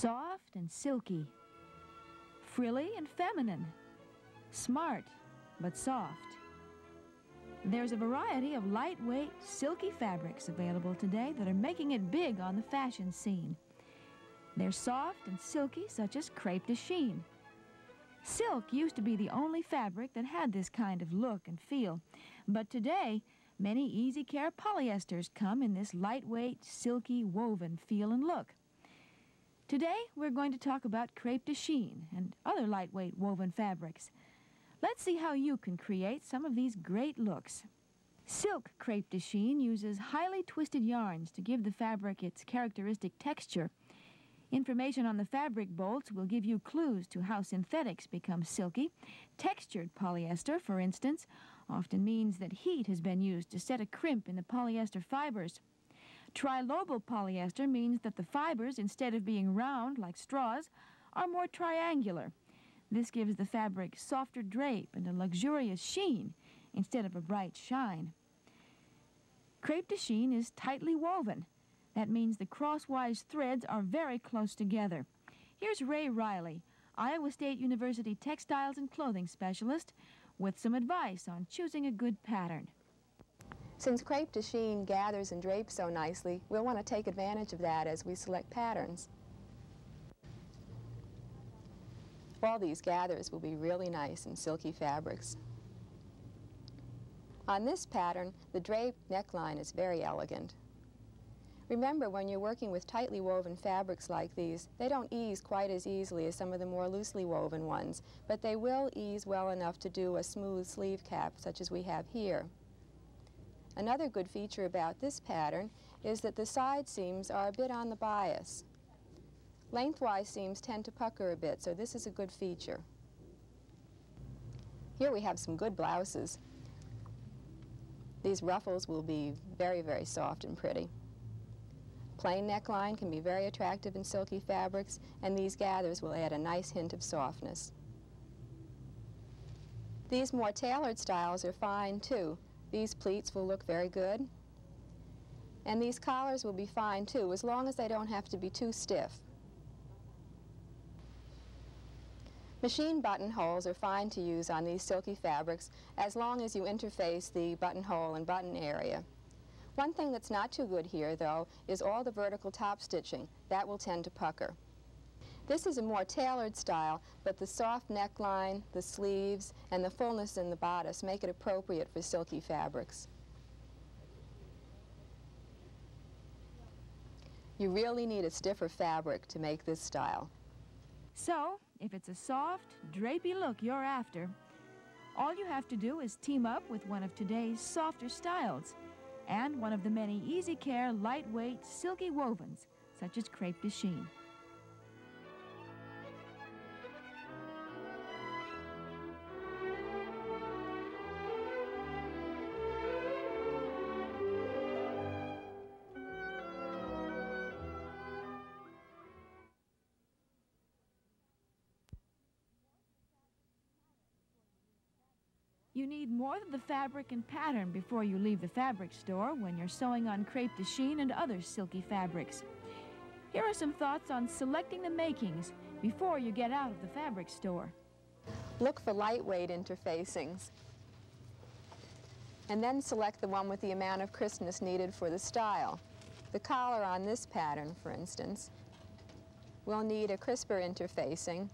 Soft and silky. Frilly and feminine. Smart, but soft. There's a variety of lightweight, silky fabrics available today that are making it big on the fashion scene. They're soft and silky, such as crepe de chine. Silk used to be the only fabric that had this kind of look and feel, but today many easy care polyesters come in this lightweight, silky, woven feel and look. Today we're going to talk about crepe de chine and other lightweight woven fabrics. Let's see how you can create some of these great looks. Silk crepe de chine uses highly twisted yarns to give the fabric its characteristic texture Information on the fabric bolts will give you clues to how synthetics become silky. Textured polyester, for instance, often means that heat has been used to set a crimp in the polyester fibers. Trilobal polyester means that the fibers, instead of being round like straws, are more triangular. This gives the fabric softer drape and a luxurious sheen instead of a bright shine. Crepe de chine is tightly woven. That means the crosswise threads are very close together. Here's Ray Riley, Iowa State University textiles and clothing specialist, with some advice on choosing a good pattern. Since crepe de chine gathers and drapes so nicely, we'll want to take advantage of that as we select patterns. All these gathers will be really nice and silky fabrics. On this pattern, the draped neckline is very elegant. Remember, when you're working with tightly woven fabrics like these, they don't ease quite as easily as some of the more loosely woven ones, but they will ease well enough to do a smooth sleeve cap, such as we have here. Another good feature about this pattern is that the side seams are a bit on the bias. Lengthwise seams tend to pucker a bit, so this is a good feature. Here we have some good blouses. These ruffles will be very, very soft and pretty. Plain neckline can be very attractive in silky fabrics, and these gathers will add a nice hint of softness. These more tailored styles are fine too. These pleats will look very good. And these collars will be fine too, as long as they don't have to be too stiff. Machine buttonholes are fine to use on these silky fabrics as long as you interface the buttonhole and button area. One thing that's not too good here, though, is all the vertical top stitching. That will tend to pucker. This is a more tailored style, but the soft neckline, the sleeves, and the fullness in the bodice make it appropriate for silky fabrics. You really need a stiffer fabric to make this style. So, if it's a soft, drapey look you're after, all you have to do is team up with one of today's softer styles and one of the many easy care, lightweight, silky wovens, such as crepe de chine. Need more than the fabric and pattern before you leave the fabric store when you're sewing on crepe de chine and other silky fabrics. Here are some thoughts on selecting the makings before you get out of the fabric store. Look for lightweight interfacings. And then select the one with the amount of crispness needed for the style. The collar on this pattern, for instance, will need a crisper interfacing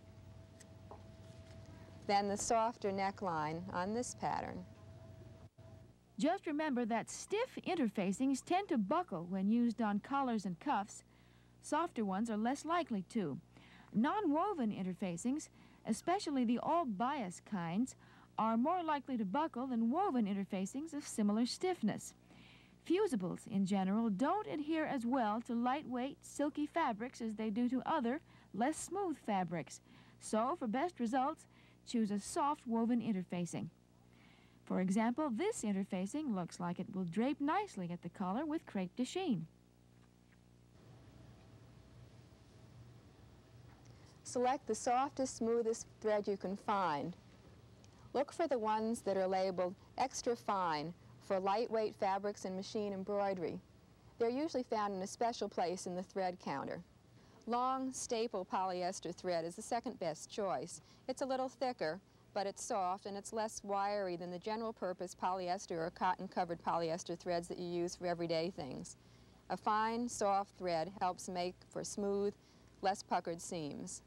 than the softer neckline on this pattern. Just remember that stiff interfacings tend to buckle when used on collars and cuffs. Softer ones are less likely to. Non-woven interfacings, especially the all-bias kinds, are more likely to buckle than woven interfacings of similar stiffness. Fusibles, in general, don't adhere as well to lightweight, silky fabrics as they do to other, less smooth fabrics. So, for best results, choose a soft woven interfacing. For example, this interfacing looks like it will drape nicely at the collar with crepe de chine. Select the softest, smoothest thread you can find. Look for the ones that are labeled extra fine for lightweight fabrics and machine embroidery. They're usually found in a special place in the thread counter. Long staple polyester thread is the second best choice. It's a little thicker, but it's soft and it's less wiry than the general purpose polyester or cotton covered polyester threads that you use for everyday things. A fine, soft thread helps make for smooth, less puckered seams.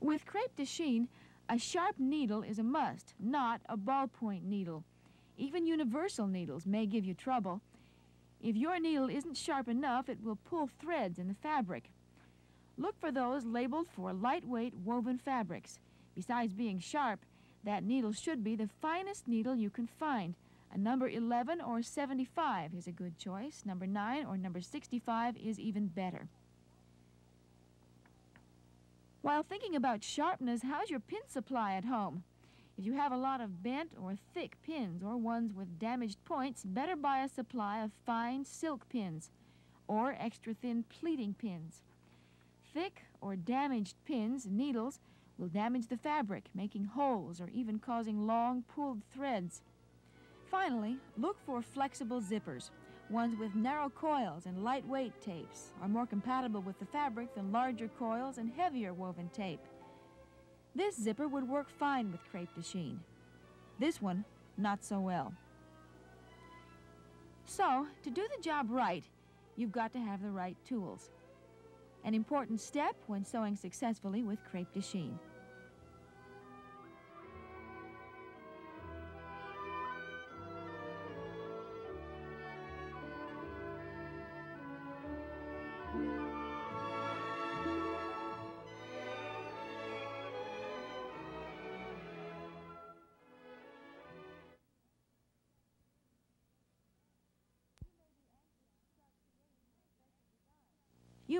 With crepe de chine, a sharp needle is a must, not a ballpoint needle. Even universal needles may give you trouble. If your needle isn't sharp enough, it will pull threads in the fabric. Look for those labeled for lightweight woven fabrics. Besides being sharp, that needle should be the finest needle you can find. A number 11 or 75 is a good choice. Number 9 or number 65 is even better. While thinking about sharpness, how's your pin supply at home? If you have a lot of bent or thick pins or ones with damaged points, better buy a supply of fine silk pins or extra thin pleating pins. Thick or damaged pins, and needles, will damage the fabric, making holes or even causing long pulled threads. Finally, look for flexible zippers. Ones with narrow coils and lightweight tapes are more compatible with the fabric than larger coils and heavier woven tape. This zipper would work fine with crepe de chine. This one, not so well. So, to do the job right, you've got to have the right tools an important step when sewing successfully with crepe de chine.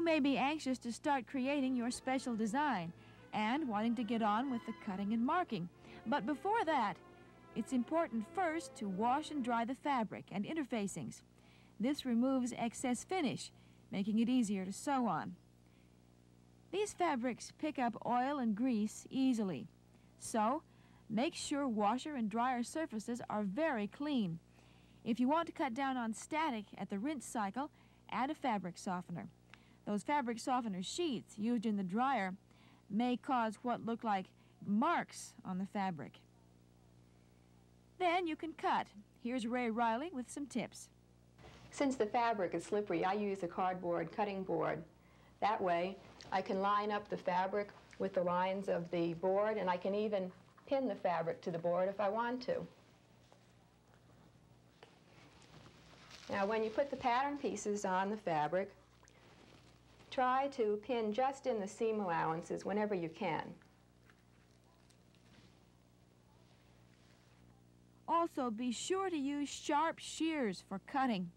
You may be anxious to start creating your special design and wanting to get on with the cutting and marking. But before that, it's important first to wash and dry the fabric and interfacings. This removes excess finish, making it easier to sew on. These fabrics pick up oil and grease easily. So, make sure washer and dryer surfaces are very clean. If you want to cut down on static at the rinse cycle, add a fabric softener. Those fabric softener sheets used in the dryer may cause what look like marks on the fabric. Then you can cut. Here's Ray Riley with some tips. Since the fabric is slippery, I use a cardboard cutting board. That way, I can line up the fabric with the lines of the board, and I can even pin the fabric to the board if I want to. Now, when you put the pattern pieces on the fabric, Try to pin just in the seam allowances whenever you can. Also, be sure to use sharp shears for cutting.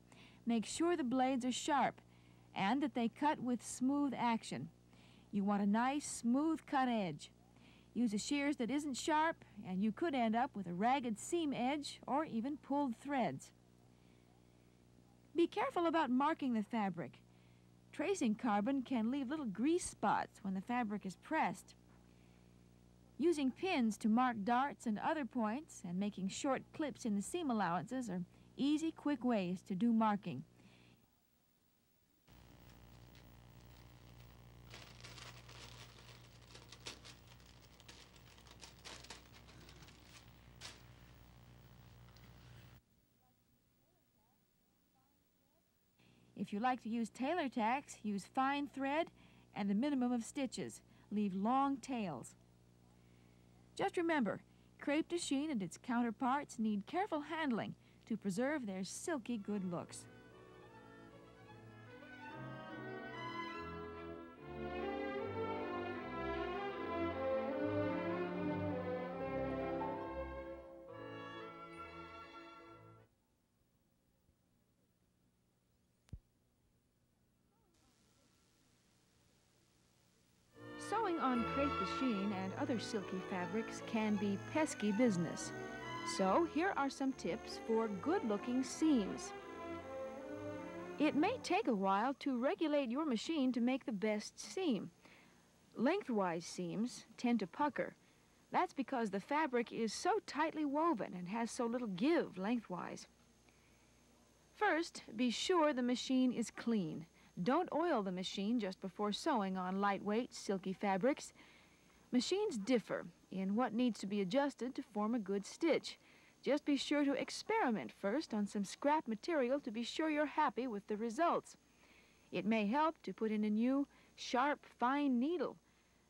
Make sure the blades are sharp and that they cut with smooth action. You want a nice, smooth cut edge. Use a shears that isn't sharp, and you could end up with a ragged seam edge or even pulled threads. Be careful about marking the fabric. Tracing carbon can leave little grease spots when the fabric is pressed. Using pins to mark darts and other points and making short clips in the seam allowances are easy, quick ways to do marking. If you like to use tailor tacks, use fine thread and a minimum of stitches. Leave long tails. Just remember, crepe de chine and its counterparts need careful handling to preserve their silky good looks. De chine and other silky fabrics can be pesky business. So here are some tips for good-looking seams. It may take a while to regulate your machine to make the best seam. Lengthwise seams tend to pucker. That's because the fabric is so tightly woven and has so little give lengthwise. First, be sure the machine is clean. Don't oil the machine just before sewing on lightweight, silky fabrics. Machines differ in what needs to be adjusted to form a good stitch. Just be sure to experiment first on some scrap material to be sure you're happy with the results. It may help to put in a new, sharp, fine needle.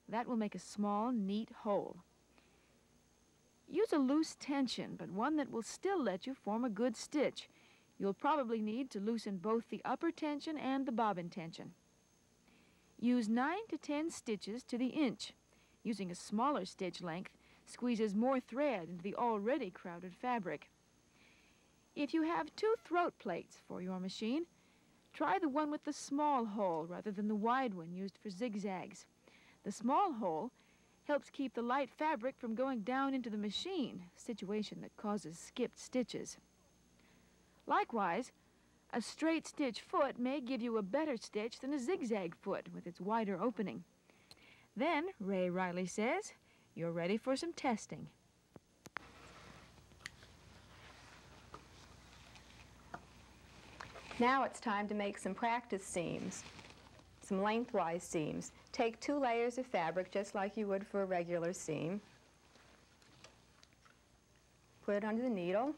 That will make a small, neat hole. Use a loose tension, but one that will still let you form a good stitch. You'll probably need to loosen both the upper tension and the bobbin tension. Use 9 to 10 stitches to the inch. Using a smaller stitch length squeezes more thread into the already crowded fabric. If you have two throat plates for your machine, try the one with the small hole rather than the wide one used for zigzags. The small hole helps keep the light fabric from going down into the machine, a situation that causes skipped stitches. Likewise, a straight stitch foot may give you a better stitch than a zigzag foot with its wider opening. Then, Ray Riley says, you're ready for some testing. Now it's time to make some practice seams, some lengthwise seams. Take two layers of fabric just like you would for a regular seam. Put it under the needle.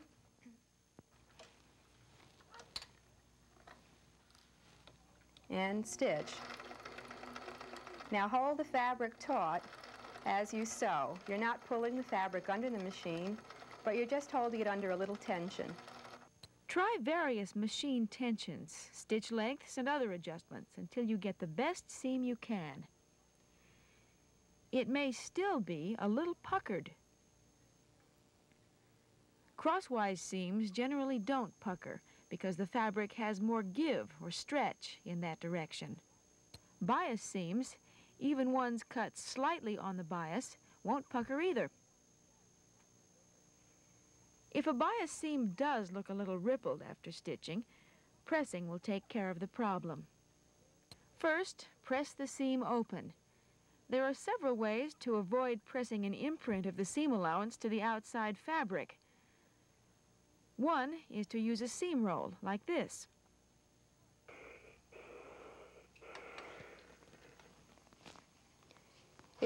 And stitch. Now hold the fabric taut as you sew. You're not pulling the fabric under the machine, but you're just holding it under a little tension. Try various machine tensions, stitch lengths, and other adjustments until you get the best seam you can. It may still be a little puckered. Crosswise seams generally don't pucker because the fabric has more give or stretch in that direction. Bias seams even ones cut slightly on the bias won't pucker either. If a bias seam does look a little rippled after stitching, pressing will take care of the problem. First, press the seam open. There are several ways to avoid pressing an imprint of the seam allowance to the outside fabric. One is to use a seam roll, like this.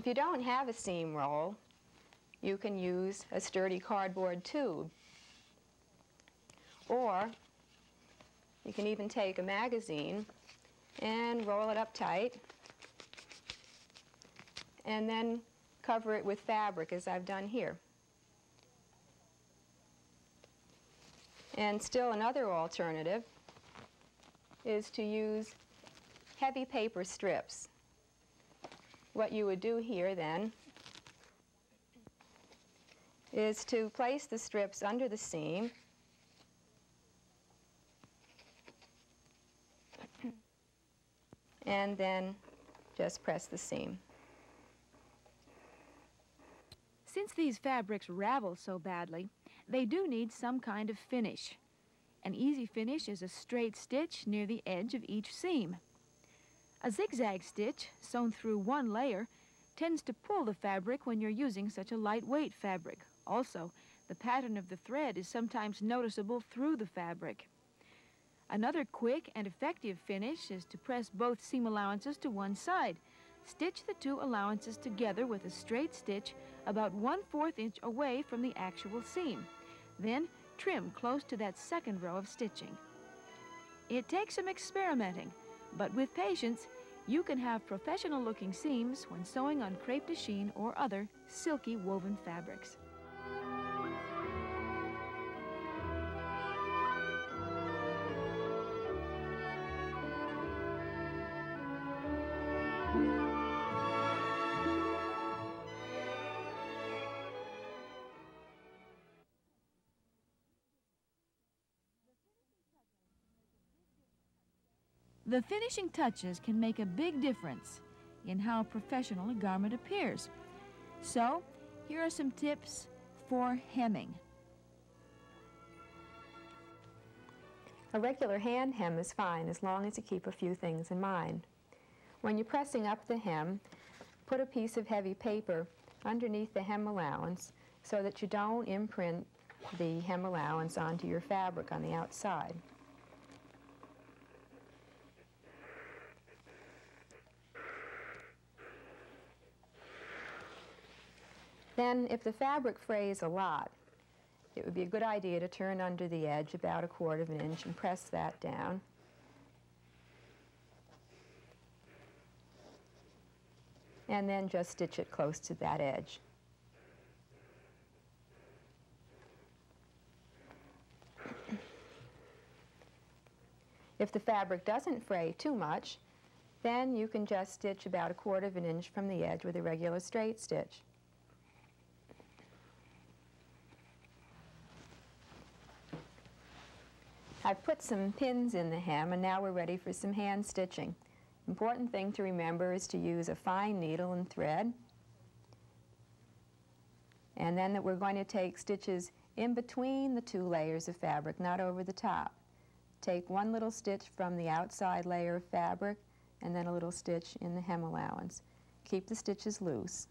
If you don't have a seam roll, you can use a sturdy cardboard tube. Or you can even take a magazine and roll it up tight and then cover it with fabric as I've done here. And still another alternative is to use heavy paper strips what you would do here then is to place the strips under the seam and then just press the seam. Since these fabrics ravel so badly, they do need some kind of finish. An easy finish is a straight stitch near the edge of each seam. A zigzag stitch, sewn through one layer, tends to pull the fabric when you're using such a lightweight fabric. Also, the pattern of the thread is sometimes noticeable through the fabric. Another quick and effective finish is to press both seam allowances to one side. Stitch the two allowances together with a straight stitch about one-fourth inch away from the actual seam. Then trim close to that second row of stitching. It takes some experimenting, but with patience, you can have professional-looking seams when sewing on crepe de chine or other silky woven fabrics. The finishing touches can make a big difference in how professional a garment appears. So, here are some tips for hemming. A regular hand hem is fine as long as you keep a few things in mind. When you're pressing up the hem, put a piece of heavy paper underneath the hem allowance so that you don't imprint the hem allowance onto your fabric on the outside. Then, if the fabric frays a lot, it would be a good idea to turn under the edge about a quarter of an inch and press that down. And then just stitch it close to that edge. If the fabric doesn't fray too much, then you can just stitch about a quarter of an inch from the edge with a regular straight stitch. I've put some pins in the hem and now we're ready for some hand stitching. Important thing to remember is to use a fine needle and thread. And then that we're going to take stitches in between the two layers of fabric, not over the top. Take one little stitch from the outside layer of fabric and then a little stitch in the hem allowance. Keep the stitches loose.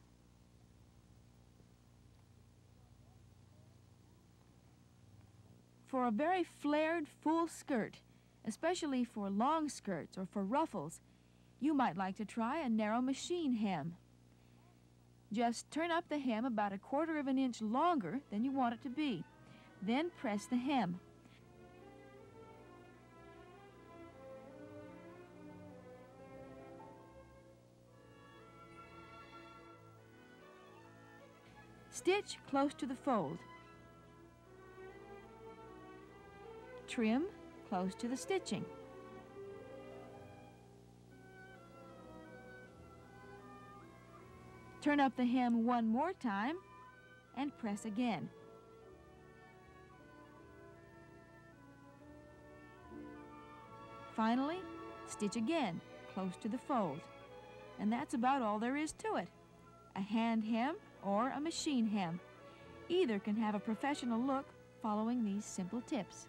For a very flared full skirt, especially for long skirts or for ruffles, you might like to try a narrow machine hem. Just turn up the hem about a quarter of an inch longer than you want it to be. Then press the hem. Stitch close to the fold. Trim close to the stitching. Turn up the hem one more time and press again. Finally, stitch again, close to the fold. And that's about all there is to it. A hand hem or a machine hem. Either can have a professional look following these simple tips.